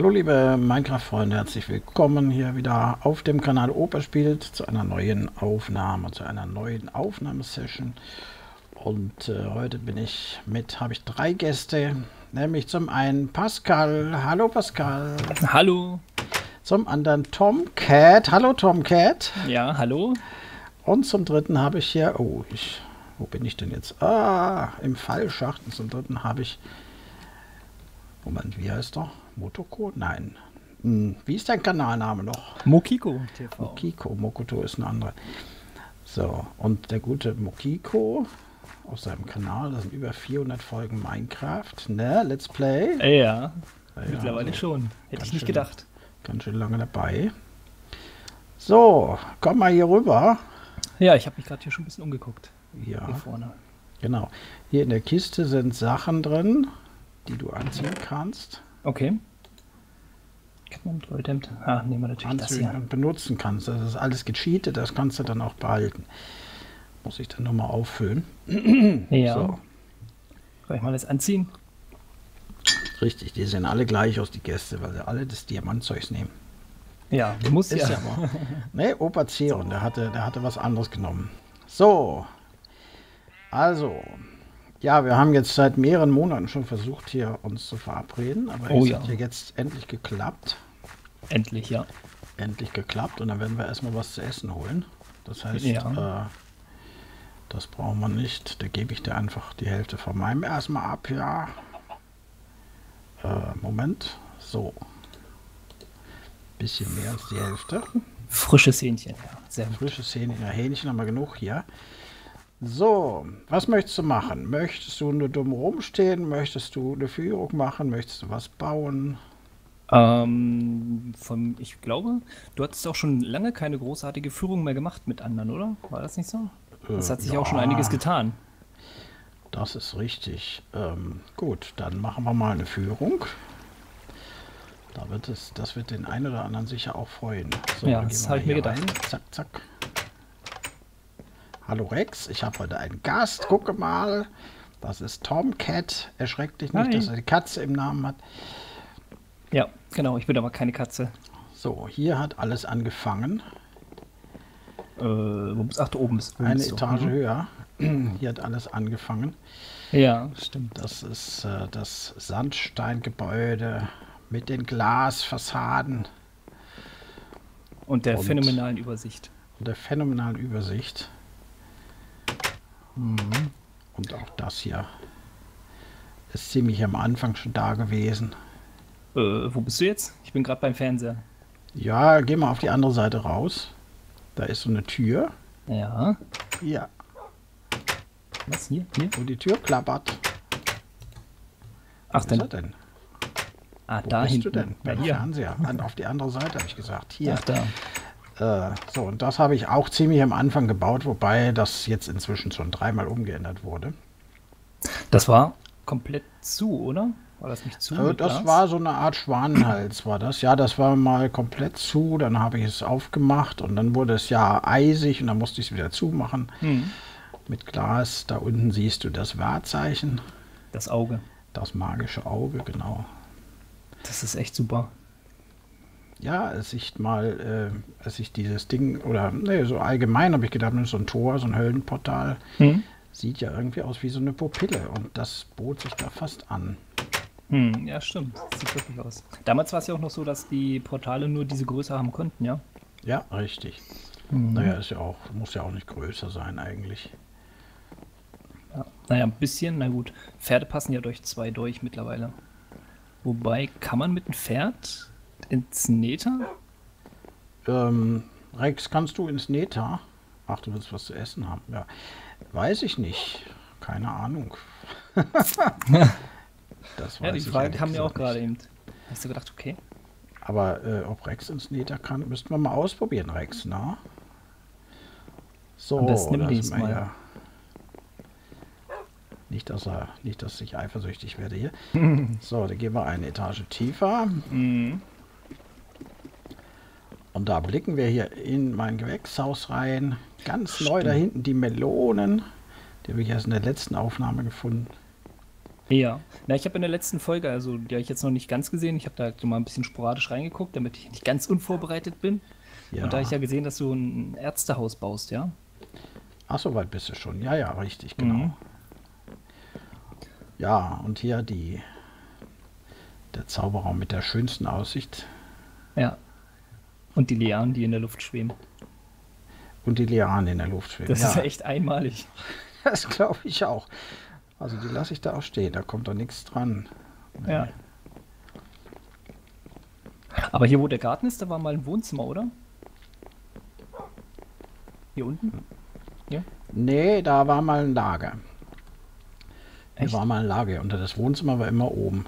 Hallo liebe Minecraft-Freunde, herzlich willkommen hier wieder auf dem Kanal Opa spielt zu einer neuen Aufnahme, zu einer neuen Aufnahmesession. Und äh, heute bin ich mit, habe ich drei Gäste, nämlich zum einen Pascal. Hallo Pascal. Hallo. Zum anderen Tomcat. Hallo Tomcat. Ja, hallo. Und zum dritten habe ich hier, oh, ich, wo bin ich denn jetzt? Ah, im Fallschacht. Und zum dritten habe ich, Moment, wie heißt er? Motoko? Nein. Hm, wie ist dein Kanalname noch? Mokiko TV. Mokiko, Mokoto ist ein anderer. So, und der gute Mokiko auf seinem Kanal, das sind über 400 Folgen Minecraft, ne? Let's Play. Ja, ja mittlerweile also, schon. Hätte ich nicht schön, gedacht. Ganz schön lange dabei. So, komm mal hier rüber. Ja, ich habe mich gerade hier schon ein bisschen umgeguckt. Ja. Hier vorne. Genau. Hier in der Kiste sind Sachen drin, die du anziehen kannst. Okay. Ah, nehmen wir natürlich das hier. benutzen kannst. Das ist alles gecheatet, das kannst du dann auch behalten. Muss ich dann nochmal auffüllen. ja. So. Soll ich mal das anziehen? Richtig, die sehen alle gleich aus, die Gäste, weil sie alle das Diamantzeugs nehmen. Ja, du musst ist ja. ja ne, Opa Zeron, der hatte, der hatte was anderes genommen. So. Also, ja, wir haben jetzt seit mehreren Monaten schon versucht, hier uns zu verabreden, aber oh, es ja. hat ja jetzt endlich geklappt. Endlich, ja. Endlich geklappt und dann werden wir erstmal was zu essen holen. Das heißt, ja. äh, das brauchen wir nicht. Da gebe ich dir einfach die Hälfte von meinem erstmal ab, ja. Äh, Moment. So. Bisschen mehr als die Hälfte. Frisches Hähnchen, ja. Sehr Frisches Hähnchen. Ja, Hähnchen haben wir genug hier. So, was möchtest du machen? Möchtest du nur dumm rumstehen? Möchtest du eine Führung machen? Möchtest du was bauen? Ähm, von, ich glaube, du hattest auch schon lange keine großartige Führung mehr gemacht mit anderen, oder? War das nicht so? Das hat sich ja. auch schon einiges getan. Das ist richtig. Ähm, gut, dann machen wir mal eine Führung. Da wird es, das wird den einen oder anderen sicher auch freuen. So, ja, das habe ich mir gedacht. Rein. Zack, zack. Hallo Rex, ich habe heute einen Gast. Gucke mal. Das ist Tom Cat. Erschreckt dich nicht, Hi. dass er die Katze im Namen hat. Ja, genau. Ich bin aber keine Katze. So, hier hat alles angefangen. Äh, ach, oben ist Eine Etage mhm. höher. Hier hat alles angefangen. Ja, stimmt. Das ist äh, das Sandsteingebäude mit den Glasfassaden. Und der und, phänomenalen Übersicht. Und der phänomenalen Übersicht. Mhm. Und auch das hier ist ziemlich am Anfang schon da gewesen. Äh, wo bist du jetzt? Ich bin gerade beim Fernseher. Ja, geh mal auf die andere Seite raus. Da ist so eine Tür. Ja. Ja. Was hier? Hier? Wo die Tür klappert. Ach, denn. denn? Ah, Wo da bist hinten. du denn? Beim ja, Fernseher. An, auf die andere Seite habe ich gesagt. Hier. Ach, da. Äh, so, und das habe ich auch ziemlich am Anfang gebaut, wobei das jetzt inzwischen schon dreimal umgeändert wurde. Das war komplett zu, oder? War das nicht zu? Äh, das Glas? war so eine Art Schwanenhals, war das. Ja, das war mal komplett zu, dann habe ich es aufgemacht und dann wurde es ja eisig und dann musste ich es wieder zumachen. Hm. Mit Glas, da unten siehst du das Wahrzeichen. Das Auge. Das magische Auge, genau. Das ist echt super ja, als ich mal, äh, als ich dieses Ding, oder ne, so allgemein habe ich gedacht, so ein Tor, so ein Höllenportal, mhm. sieht ja irgendwie aus wie so eine Pupille und das bot sich da fast an. Hm, ja, stimmt. Sieht wirklich aus. Damals war es ja auch noch so, dass die Portale nur diese Größe haben konnten, ja? Ja, richtig. Mhm. Naja, ist ja auch, muss ja auch nicht größer sein eigentlich. Ja. Naja, ein bisschen, na gut. Pferde passen ja durch zwei durch mittlerweile. Wobei, kann man mit einem Pferd ins Neta? Ähm, Rex, kannst du ins Neta? Ach, du willst was zu essen haben. Ja. Weiß ich nicht. Keine Ahnung. das ja, die Frage kam mir auch gerade eben. Hast du gedacht, okay. Aber äh, ob Rex ins Neta kann, müssten wir mal ausprobieren, Rex, na? So, Am besten im mal. Ja nicht, dass er, nicht, dass ich eifersüchtig werde hier. so, dann gehen wir eine Etage tiefer. Mhm. Und da blicken wir hier in mein Gewächshaus rein. Ganz Stimmt. neu da hinten die Melonen. Die habe ich erst in der letzten Aufnahme gefunden. Ja, na, ich habe in der letzten Folge, also die habe ich jetzt noch nicht ganz gesehen, ich habe da so mal ein bisschen sporadisch reingeguckt, damit ich nicht ganz unvorbereitet bin. Ja. Und da habe ich ja gesehen, dass du ein Ärztehaus baust, ja? Ach, so weit bist du schon. Ja, ja, richtig, genau. Mhm. Ja, und hier die der Zauberraum mit der schönsten Aussicht Ja. Und die Lianen, die in der Luft schweben. und die Lianen in der Luft schweben. Das ja, ist ja echt einmalig. das glaube ich auch. Also die lasse ich da auch stehen, da kommt doch nichts dran. Ja. Aber hier, wo der Garten ist, da war mal ein Wohnzimmer, oder? Hier unten? Ja. Nee, da war mal ein Lager. Echt? war mal ein Lager und das Wohnzimmer war immer oben.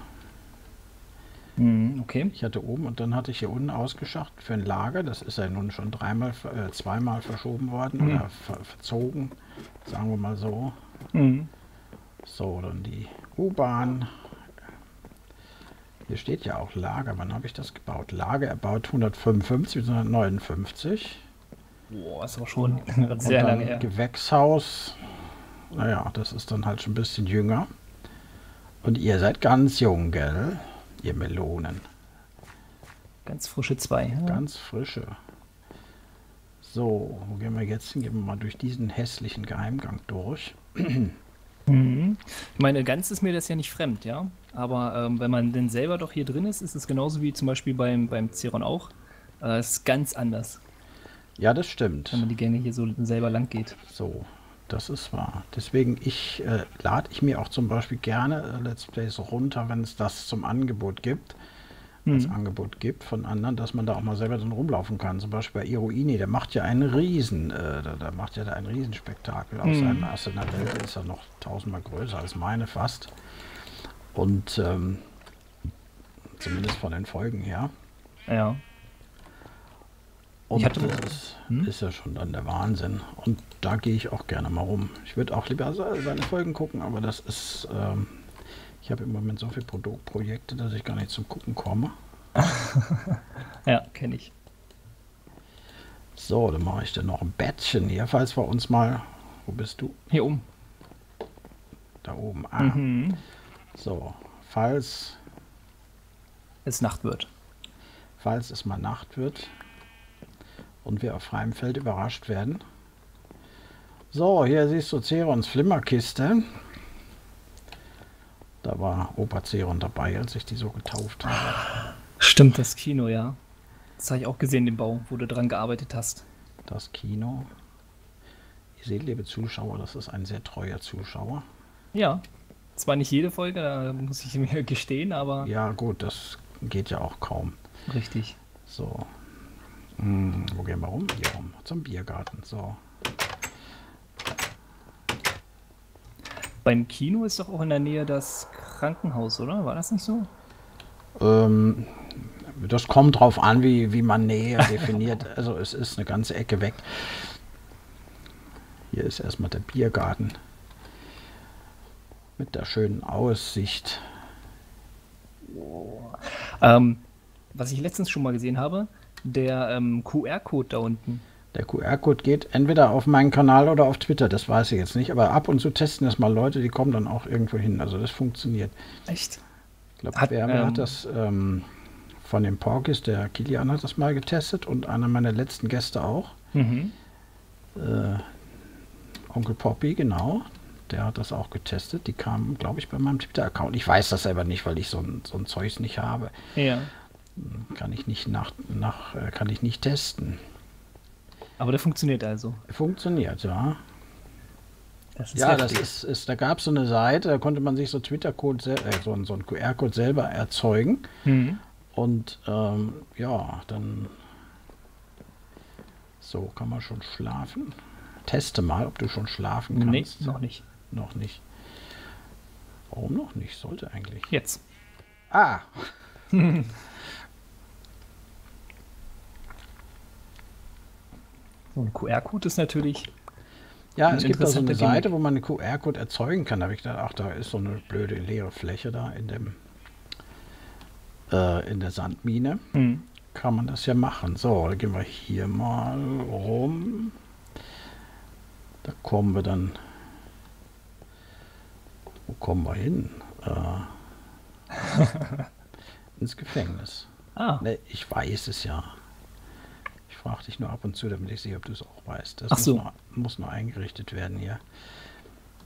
Mhm, okay. Ich hatte oben und dann hatte ich hier unten ausgeschacht für ein Lager. Das ist ja nun schon dreimal, äh, zweimal verschoben worden Mhm. oder ver verzogen, sagen wir mal so. Mhm. So, dann die U-Bahn. Hier steht ja auch Lager. Wann habe ich das gebaut? Lager erbaut 155 bis 159. Boah, ist aber schon Und sehr lange her. Gewächshaus. Naja, das ist dann halt schon ein bisschen jünger. Und ihr seid ganz jung, gell? Ihr Melonen. Ganz frische zwei. Ja. Ganz frische. So, wo gehen wir jetzt hin? Gehen wir mal durch diesen hässlichen Geheimgang durch. Mhm. Ich meine, ganz ist mir das ja nicht fremd, ja. Aber ähm, wenn man denn selber doch hier drin ist, ist es genauso wie zum Beispiel beim, beim Ceron auch. Äh, es ist ganz anders, Ja, das stimmt. wenn man die Gänge hier so selber lang geht. So, das ist wahr. Deswegen ich äh, lade ich mir auch zum Beispiel gerne äh, Let's Plays runter, wenn es das zum Angebot gibt. Als Mhm. Angebot gibt von anderen, dass man da auch mal selber drin rumlaufen kann. Zum Beispiel bei Iroini, der macht ja einen Riesen, äh, der, der macht ja da ein Riesenspektakel aus Mhm. seinem seiner Welt ist ja noch tausendmal größer als meine fast. Und ähm, zumindest von den Folgen her. Ja. Und hatte- das ist, Hm? ist ja schon dann der Wahnsinn. Und da gehe ich auch gerne mal rum. Ich würde auch lieber se- seine Folgen gucken, aber das ist, ähm, ich habe im Moment so viele Pro Projekte, dass ich gar nicht zum Gucken komme. Ja, kenne ich. So, dann mache ich dann noch ein Bettchen hier, falls wir uns mal, wo bist du? Hier oben. Da oben. Ah, Mhm. so, falls, Es Nacht wird. falls es mal Nacht wird und wir auf freiem Feld überrascht werden. So, hier siehst du Cerons Flimmerkiste. Da war Opa Ceron dabei, als ich die so getauft habe. Stimmt, das Kino, ja. Das habe ich auch gesehen, den Bau, wo du dran gearbeitet hast. Das Kino. Ihr seht, liebe Zuschauer, das ist ein sehr treuer Zuschauer. Ja. Zwar nicht jede Folge, da muss ich mir gestehen, aber Ja, gut, das geht ja auch kaum. richtig. So. Hm, wo gehen wir rum? Hier rum. Zum Biergarten. So. Beim Kino ist doch auch in der Nähe das Krankenhaus, oder? War das nicht so? Ähm, das kommt drauf an, wie, wie man Nähe definiert. Also es ist eine ganze Ecke weg. Hier ist erstmal der Biergarten. Mit der schönen Aussicht. Ähm, was ich letztens schon mal gesehen habe, der ähm, QR-Code da unten. Der QR-Code geht entweder auf meinen Kanal oder auf Twitter, das weiß ich jetzt nicht. Aber ab und zu testen das mal Leute, die kommen dann auch irgendwo hin. Also das funktioniert. Echt? Ich glaube, wer ähm, hat das ähm, von den Porkis? Der Kilian hat das mal getestet und einer meiner letzten Gäste auch. Mhm. Äh, Onkel Poppy, genau. Der hat das auch getestet. Die kamen, glaube ich, bei meinem Twitter-Account. Ich weiß das selber nicht, weil ich so ein, so ein Zeugs nicht habe. Ja. Kann ich nicht nach, nach äh, kann ich nicht testen. Aber der funktioniert also. Funktioniert, ja. Das Ja, das ist, ist da gab es so eine Seite, da konnte man sich so Twitter-Code, äh, so, so einen QR-Code selber erzeugen. Mhm. Und ähm, ja, dann so kann man schon schlafen. Teste mal, ob du schon schlafen Nee, kannst. noch nicht. Noch nicht. Warum noch nicht? Sollte eigentlich. Jetzt. Ah! So ein QR-Code ist natürlich. Ja, es gibt da so eine. Seite, wo man einen QR-Code erzeugen kann. Da habe ich gedacht, ach, da ist so eine blöde leere Fläche da in dem äh, in der Sandmine. Mhm. Kann man das ja machen. So, dann gehen wir hier mal rum. Da kommen wir dann. Wo kommen wir hin? äh, ins Gefängnis. Ah, Ne, ich weiß es ja. Ich frage dich nur ab und zu, damit ich sehe, ob du es auch weißt. Das Ach muss, so. noch, muss noch eingerichtet werden hier.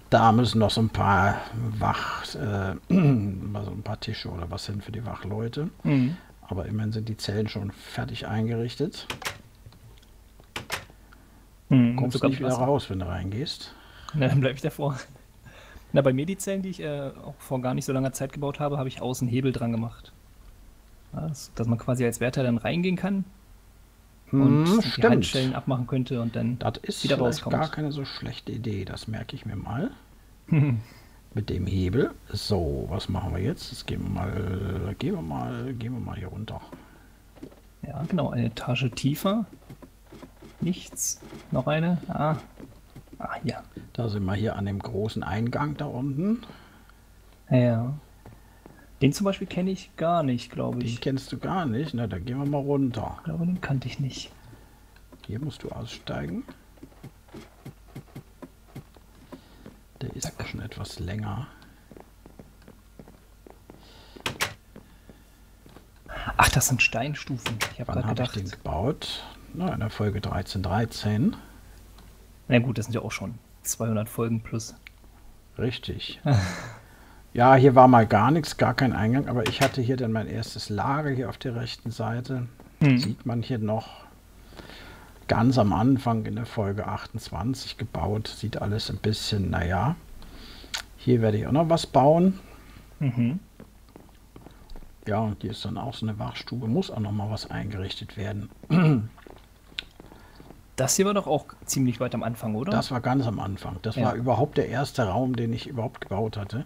Da müssen noch so ein paar Wach, äh, mal so ein paar Tische oder was hin für die Wachleute. mhm. Aber immerhin sind die Zellen schon fertig eingerichtet. Mhm. Kommst sogar nicht wieder raus, wenn du reingehst. Na, dann bleibe ich davor. Na, bei mir die Zellen, die ich äh, auch vor gar nicht so langer Zeit gebaut habe, habe ich außen Hebel dran gemacht. Ja, das, dass man quasi als Wärter dann reingehen kann und Hm, die Handschellen abmachen könnte und dann. Das ist wieder rauskommt. gar keine so schlechte Idee. Das merke ich mir mal. Mit dem Hebel. So, was machen wir jetzt? Jetzt gehen wir mal, gehen wir mal, gehen wir mal hier runter. Ja, genau, eine Etage tiefer. Nichts. Noch eine. Ah. Ah, ja. Da sind wir hier an dem großen Eingang da unten. Ja. Den zum Beispiel kenne ich gar nicht, glaube Den ich. kennst du gar nicht. Na, da gehen wir mal runter. Ich glaube, den kannte ich nicht. Hier musst du aussteigen. Der ist auch schon etwas länger. Ach, das sind Steinstufen. Ich habe gerade habe ich gedacht. den gebaut? Na, in der Folge 1313. Na gut, das sind ja auch schon 200 Folgen plus. Richtig. Ja, hier war mal gar nichts, gar kein Eingang, aber ich hatte hier dann mein erstes Lager hier auf der rechten Seite. Hm. Sieht man hier noch ganz am Anfang in der Folge 28 gebaut. Sieht alles ein bisschen, naja. Hier werde ich auch noch was bauen. Mhm. Ja, und hier ist dann auch so eine Wachstube. Muss auch noch mal was eingerichtet werden. Das hier war doch auch ziemlich weit am Anfang, oder? Das war ganz am Anfang. Das Ja. war überhaupt der erste Raum, den ich überhaupt gebaut hatte.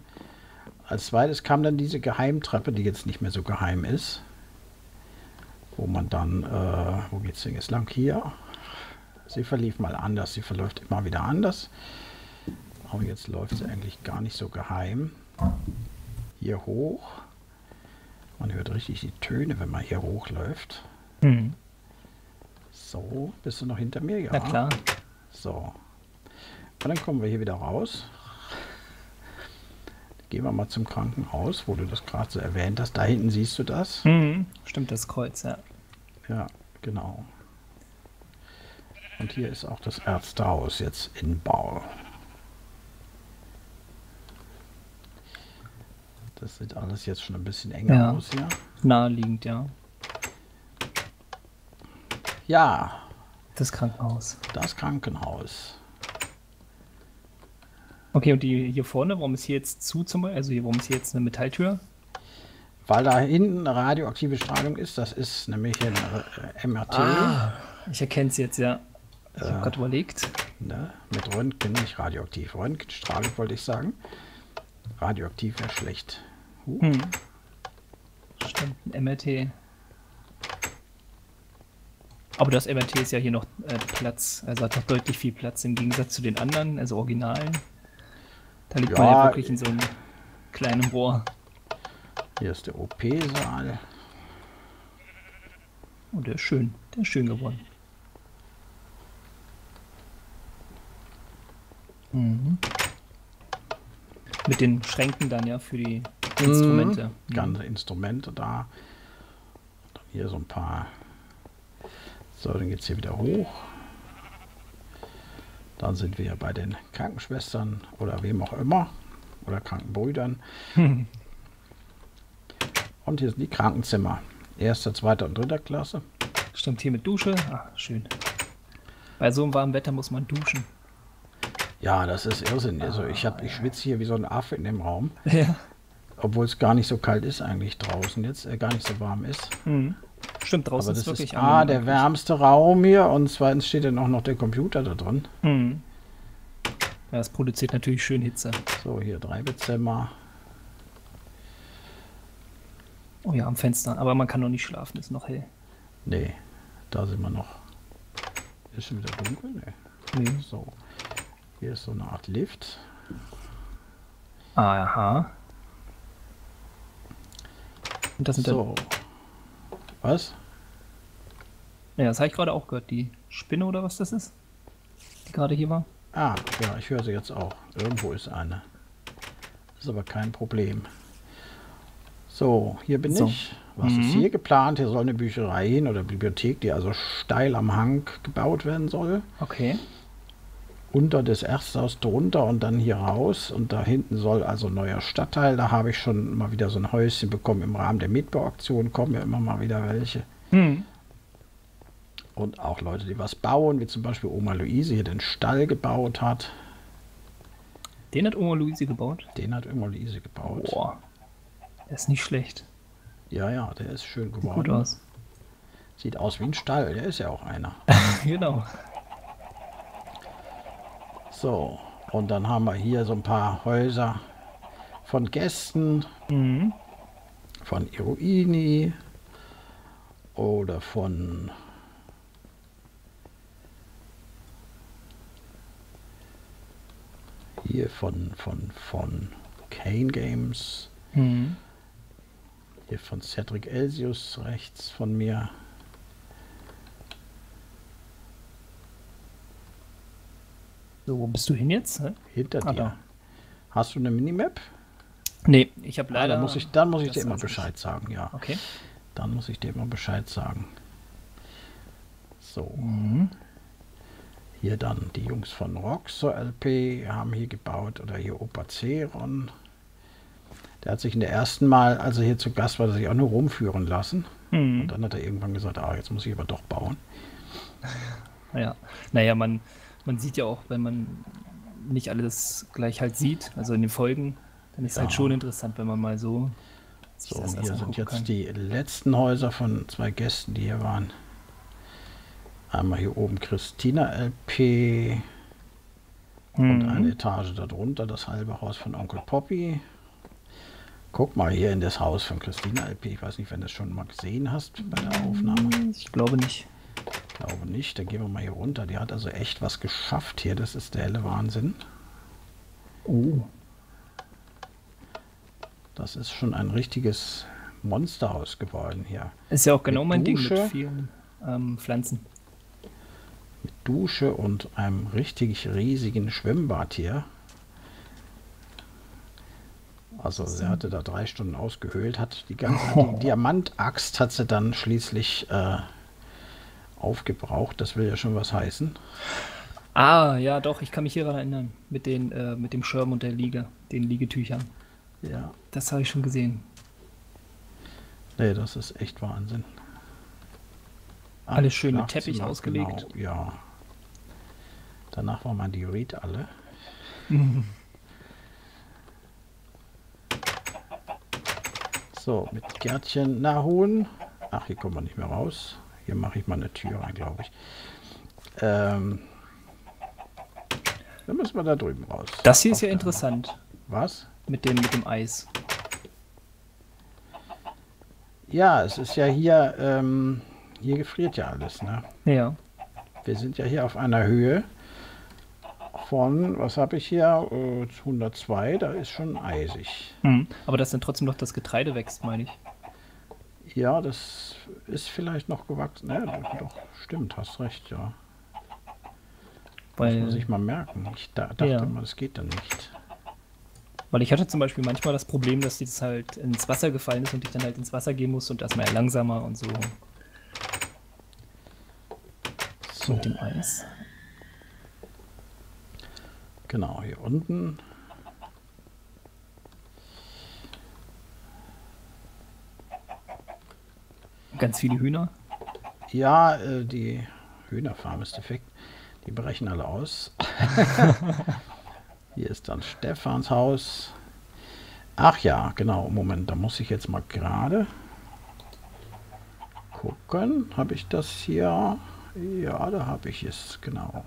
Als zweites kam dann diese Geheimtreppe, die jetzt nicht mehr so geheim ist. Wo man dann, äh, wo geht's denn jetzt lang? Hier. Sie verlief mal anders, sie verläuft immer wieder anders. Aber jetzt läuft sie eigentlich gar nicht so geheim. Hier hoch. Man hört richtig die Töne, wenn man hier hochläuft. Hm. So, bist du noch hinter mir? Ja. Na klar. So. Und dann kommen wir hier wieder raus. Gehen wir mal zum Krankenhaus, wo du das gerade so erwähnt hast. Da hinten siehst du das. Mhm. Stimmt, das Kreuz, ja. Ja, genau. Und hier ist auch das Ärztehaus jetzt in Bau. Das sieht alles jetzt schon ein bisschen enger Ja. aus hier. Naheliegend, ja. Ja, Das Krankenhaus. das Krankenhaus. Okay, und die hier vorne, warum ist hier jetzt zu zum Beispiel? Also hier, warum ist hier jetzt eine Metalltür? Weil da hinten radioaktive Strahlung ist. Das ist nämlich ein äh, MRT. Ich erkenne es jetzt, ja. Ich habe gerade überlegt. Ne? Mit Röntgen, nicht radioaktiv. Röntgenstrahlung wollte ich sagen. Radioaktiv wäre schlecht. Huh. Hm. Stimmt, ein MRT. Aber das MRT ist ja hier noch äh, Platz, also hat noch deutlich viel Platz im Gegensatz zu den anderen, also Originalen. Da liegt man Ja, ja wirklich in so einem kleinen Rohr. Hier ist der OP-Saal. Oh, der ist schön, der ist schön geworden. Mhm. Mit den Schränken dann ja für die Instrumente. Mhm. Ganze Instrumente da. Dann hier so ein paar. So, dann geht es hier wieder hoch. Dann sind wir bei den Krankenschwestern oder wem auch immer. Oder Krankenbrüdern. Und hier sind die Krankenzimmer. Erster, zweiter und dritter Klasse. Stimmt, hier mit Dusche. Ah, schön. Bei so einem warmen Wetter muss man duschen. Ja, das ist Irrsinn. Also ich, hab, ich schwitze hier wie so ein Affe in dem Raum. Ja. Obwohl es gar nicht so kalt ist eigentlich draußen jetzt, äh, gar nicht so warm ist. Mhm. Stimmt, draußen Aber ist das wirklich ist A, der wärmste Raum hier und zweitens steht dann auch noch der Computer da drin. Mhm. Ja, es produziert natürlich schön Hitze. So, hier drei Bettzimmer. Oh ja, am Fenster. Aber man kann noch nicht schlafen, ist noch hell. Nee, da sind wir noch. Ist schon wieder dunkel? Nee. Nee. So. Hier ist so eine Art Lift. Aha. Und das sind dann, So. Was? ja, das habe ich gerade auch gehört, die Spinne oder was das ist, die gerade hier war. Ah, ja, ich höre sie jetzt auch. Irgendwo ist eine. Ist aber kein Problem. So, hier bin So. ich. Was Mhm. ist hier geplant? Hier soll eine Bücherei hin oder Bibliothek, die also steil am Hang gebaut werden soll. Okay. Unter das Ersthaus drunter und dann hier raus. Und da hinten soll also ein neuer Stadtteil. Da habe ich schon mal wieder so ein Häuschen bekommen im Rahmen der Mietbauaktion. Kommen ja immer mal wieder welche. Hm. Und auch Leute, die was bauen, wie zum Beispiel Oma Luise hier den Stall gebaut hat. Den hat Oma Luise gebaut. Den hat Oma Luise gebaut. Boah. Der ist nicht schlecht. Ja, ja, der ist schön Sieht geworden. gut aus. Sieht aus wie ein Stall. Der ist ja auch einer. genau. So, und dann haben wir hier so ein paar Häuser von Gästen, Mhm. von Iruini oder von hier von von von Kane Games, Mhm. hier von Cedric Elsius rechts von mir. So, wo bist du hin jetzt? Hinter Ah, dir. da. Hast du eine Minimap? Nee, ich habe Ah, leider. dann muss ich, dann muss ich dir immer. Bescheid sagen, ja. Okay. Dann muss ich dir immer Bescheid sagen. So. Mhm. Hier dann die Jungs von Roxo LP haben hier gebaut oder hier Opa Ceron. Der hat sich in der ersten Mal, als er hier zu Gast war, sich auch nur rumführen lassen. Und Mhm. dann hat er irgendwann gesagt, ah, jetzt muss ich aber doch bauen. Naja, naja man, man sieht ja auch, wenn man nicht alles gleich halt sieht, also in den Folgen, dann ist es Ja. halt schon interessant, wenn man mal so. So, das und hier sind jetzt kann. die letzten Häuser von zwei Gästen, die hier waren. Einmal hier oben Christina LP und Mhm. eine Etage darunter das halbe Haus von Onkel Poppy. Guck mal hier in das Haus von Christina LP. Ich weiß nicht, wenn du das schon mal gesehen hast bei der Aufnahme. Ich glaube nicht. Glaube nicht. Dann gehen wir mal hier runter. Die hat also echt was geschafft hier. Das ist der helle Wahnsinn. Oh. Das ist schon ein richtiges Monsterhaus geworden hier. Ist ja auch genau Mit mein Ding Dusche. mit vielen ähm, Pflanzen. Mit Dusche und einem richtig riesigen Schwimmbad hier. Also sie hatte da drei Stunden ausgehöhlt, hat die ganze die Diamantaxt hat sie dann schließlich äh, aufgebraucht. Das will ja schon was heißen. Ah, ja, doch, ich kann mich hieran erinnern. Mit, den, äh, mit dem Schirm und der Liege, den Liegetüchern. Ja. Das habe ich schon gesehen. Nee, das ist echt Wahnsinn. Alles schön mit Teppich ausgelegt. Genau, ja. Danach war man die Reed alle. So, mit Gärtchen. Na, Huhn. Ach, hier kommen wir nicht mehr raus. Hier mache ich mal eine Tür rein, glaube ich. Ähm, dann müssen wir da drüben raus. Das hier ist ja interessant. Was? Mit dem, mit dem Eis. Ja, es ist ja hier, ähm, hier gefriert ja alles, ne? Ja. Wir sind ja hier auf einer Höhe von, was habe ich hier, äh, 102, da ist schon eisig. Mhm. Aber dass dann trotzdem noch das Getreide wächst, meine ich. Ja, das ist vielleicht noch gewachsen. Ja, doch, doch, stimmt, hast recht, ja. Muss man sich Weil, mal merken. Ich da, dachte Ja. mal, das geht dann nicht. weil ich hatte zum Beispiel manchmal das Problem, dass das halt ins Wasser gefallen ist und ich dann halt ins Wasser gehen musste und erstmal langsamer und so So, mit dem Eis. genau, hier unten. Ganz viele Hühner. Ja, äh, die Hühnerfarm ist defekt. Die brechen alle aus. Hier ist dann Stefans Haus. Ach ja, genau. Moment, da muss ich jetzt mal gerade gucken. Habe ich das hier? Ja, da habe ich es, genau.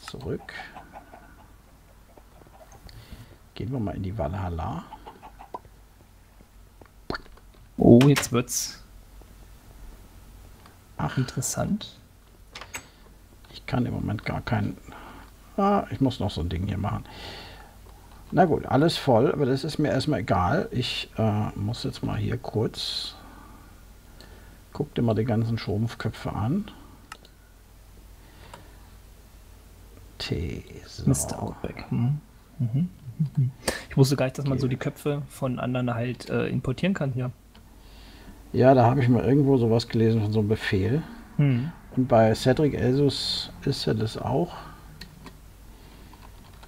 Zurück. Gehen wir mal in die Valhalla. Oh, jetzt wird's Ach, interessant. Ich kann im Moment gar keinen. Ah, ich muss noch so ein Ding hier machen. Na gut, alles voll, aber das ist mir erstmal egal. Ich äh, muss jetzt mal hier kurz. Guck dir mal die ganzen Schrumpfköpfe an. T. So. Mr. Outback. Hm. Ich wusste gar nicht, dass man so die Köpfe von anderen halt äh, importieren kann hier. Ja, da habe ich mal irgendwo sowas gelesen von so einem Befehl. Hm. Und bei Cedric Elsus ist ja das auch.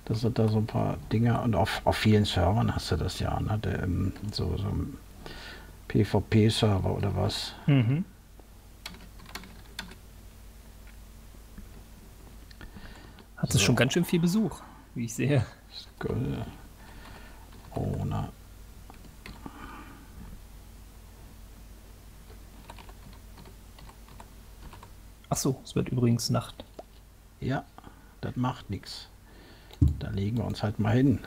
Das sind da so ein paar Dinge und auf, auf vielen Servern hast du das ja, ne? Der, ähm, so, so ein PvP-Server oder was. Mhm. Hat es So. schon ganz schön viel Besuch, wie ich sehe. Skull. Ach so, es wird übrigens Nacht. Ja, das macht nichts. Da legen wir uns halt mal hin.